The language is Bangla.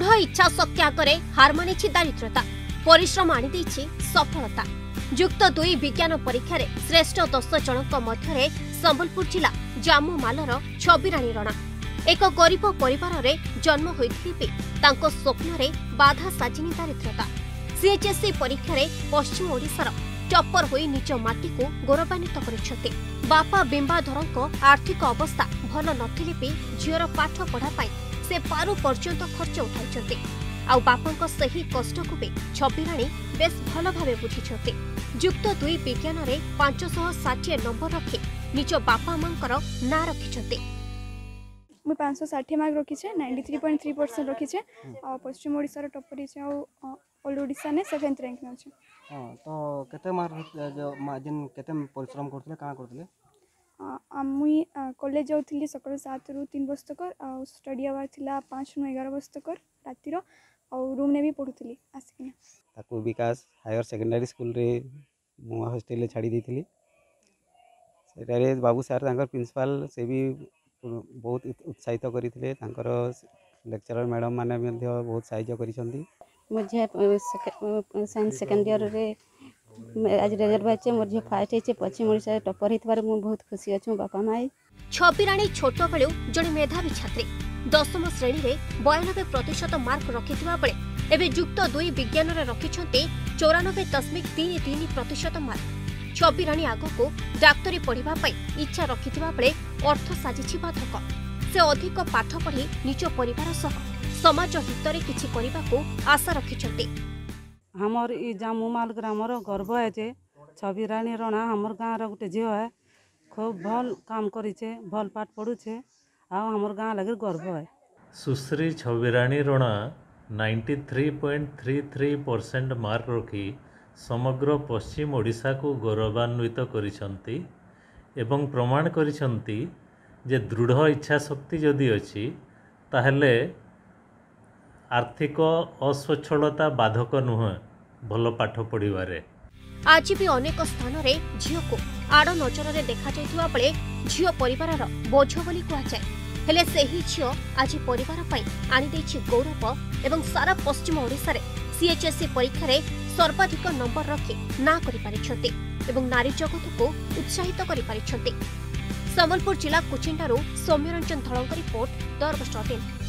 ଦୃଢ଼ ଇଚ୍ଛା ଶକ୍ତି ଆଗରେ ହାର ମାନିଛି ଦାରିଦ୍ରତା ପରିଶ୍ରମ ଆଣିଦେଇଛି ସଫଳତା ଯୁକ୍ତ ଦୁଇ ବିଜ୍ଞାନ ପରୀକ୍ଷାରେ ଶ୍ରେଷ୍ଠ ଦଶ ଜଣଙ୍କ ମଧ୍ୟରେ ସମ୍ବଲପୁର ଜିଲ୍ଲା ଜାମୁମାଲର ଛବିରାଣୀ ରଣା ଏକ ଗରିବ ପରିବାରରେ ଜନ୍ମ ହୋଇଥିଲେ ବି ତାଙ୍କ ସ୍ୱପ୍ନରେ ବାଧା ସାଜିନି ଦାରିଦ୍ରତା ସିଏଚ୍ଏସ୍ସି ପରୀକ୍ଷାରେ ପଶ୍ଚିମ ଓଡ଼ିଶାର ଟପ୍ପର ହୋଇ ନିଜ ମାଟିକୁ ଗୌରବାନ୍ୱିତ କରିଛନ୍ତି ବାପା ବିମ୍ବାଧରଙ୍କ ଆର୍ଥିକ ଅବସ୍ଥା ଭଲ ନଥିଲେ ବି ଝିଅର ପାଠ ପଢ଼ା ପାଇଁ ସେ ପାରୁ ପର୍ଯ୍ୟନ୍ତ ଖର୍ଚ୍ଚ ଉଠାଇଛନ୍ତି ଆଉ ବାପାଙ୍କ ସେହି କଷ୍ଟକୁ ବି ଛବିରାଣୀ ବେଶ୍ ଭଲ ଭାବେ ବୁଝିଛନ୍ତି ଯୁକ୍ତ ଦୁଇ ବିଜ୍ଞାନରେ ପାଞ୍ଚଶହ ଷାଠିଏ ନମ୍ବର ରଖି ନିଜ ବାପା ମାଙ୍କର ନାଁ ରଖିଛନ୍ତି ମୁଁ ପାଞ୍ଚଶହ ଷାଠିଏ mark ରଖିଛେ ninety three point three percent ରଖିଛେ ଆଉ ପଶ୍ଚିମ ଓଡ଼ିଶାର ଟପ୍ କରିଛେ ଆଉ ଅଲ୍ ଓଡ଼ିଶାନେ ସେଭେନ୍ଥ ର୍ୟାଙ୍କ ନେଉଛେ ହଁ ତ କେତେ ମାର୍କ ଯେନ୍ କେତେ ପରିଶ୍ରମ କରୁଥିଲେ କାଣା କରୁଥିଲେ मुई कलेज जा सक सात रु तीन बस तकर आटडी आवर थी पाँच रु एगार बस तक रातिर आूम ने भी पढ़ुली आसिकना Vikas higher secondary school hostel छाड़ी सेटारे बाबू सर तर से भी बहुत उत्साहित करेंगे लेक्चर मैडम मैंने बहुत साइज कर झील सेकेंड इयर में আজ রেজাল্ট বাহারছে মোর ঝিও ফার্স্ট হয়েছে পশ্চিম ওড়িশায় টপর হয়েছে মু বহুত খুশি অছু বাপা মাই ছবি রাণী ছোট বেলু জনে মেধাবী ছাত্রী দশম শ্রেণীরে বয়ানবে প্রতিশত মার্ক রকিথিবা বেলে এবে যুক্ত দুই বিজ্ঞানরে রকিছন্তি চৌরানবে দশমিক তিন তিন প্রতিশত মার্ক ছবি রাণী আগকু ডাক্তারি পড়িবা পাই ইচ্ছা রকিথিবা বেলে অর্থ সাজিছি বাধক সে অধিক পাঠ পড়ি নিজ পরিবার সহ সমাজ হিতরে কিছু করিবাকু আশা রকিছন্তি ଆମର ଇ ଜାମୁମାଲ ଗ୍ରାମର ଗର୍ବ ଏ ଯେ ଛବିରାଣୀ ରଣା ଆମର ଗାଁର ଗୋଟେ ଝିଅ ଏ ଖୁବ୍ ଭଲ୍ କାମ୍ କରିଛେ ଭଲ୍ ପାଠ ପଢ଼ୁଛେ ଆଉ ଆମର ଗାଁ ଲାଗି ଗର୍ବ ଏ Sushri Chhabirani Rana ninety three point three three percent mark ରଖି ସମଗ୍ର ପଶ୍ଚିମ ଓଡ଼ିଶାକୁ ଗୌରବାନ୍ୱିତ କରିଛନ୍ତି ଏବଂ ପ୍ରମାଣ କରିଛନ୍ତି ଯେ ଦୃଢ଼ ଇଚ୍ଛାଶକ୍ତି ଯଦି ଅଛି ତାହେଲେ ଆର୍ଥିକ ଅସ୍ୱଚ୍ଛଳତା ବାଧକ ନୁହେଁ ଭଲ ପାଠ ପଢ଼ିବାରେ ଆଜି ବି ଅନେକ ସ୍ଥାନରେ ଝିଅକୁ ଆଡ଼ ନଜରରେ ଦେଖାଯାଇଥିବା ବେଳେ ଝିଅ ପରିବାରର ବୋଝ ବୋଲି କୁହାଯାଏ ହେଲେ ସେହି ଝିଅ ଆଜି ପରିବାର ପାଇଁ ଆଣିଦେଇଛି ଗୌରବ ଏବଂ ସାରା ପଶ୍ଚିମ ଓଡ଼ିଶାରେ ସିଏଚ୍ଏସ୍ସି ପରୀକ୍ଷାରେ ସର୍ବାଧିକ ନମ୍ବର ରଖି ନାଁ କରିପାରିଛନ୍ତି ଏବଂ ନାରୀ ଜଗତକୁ ଉତ୍ସାହିତ କରିପାରିଛନ୍ତି ସମ୍ବଲପୁର ଜିଲ୍ଲା କୁଚିଣ୍ଡାରୁ ସୌମ୍ୟରଞ୍ଜନ ଧଳଙ୍କ ରିପୋର୍ଟ ଦର୍ଗ ଷ୍ଟିନ୍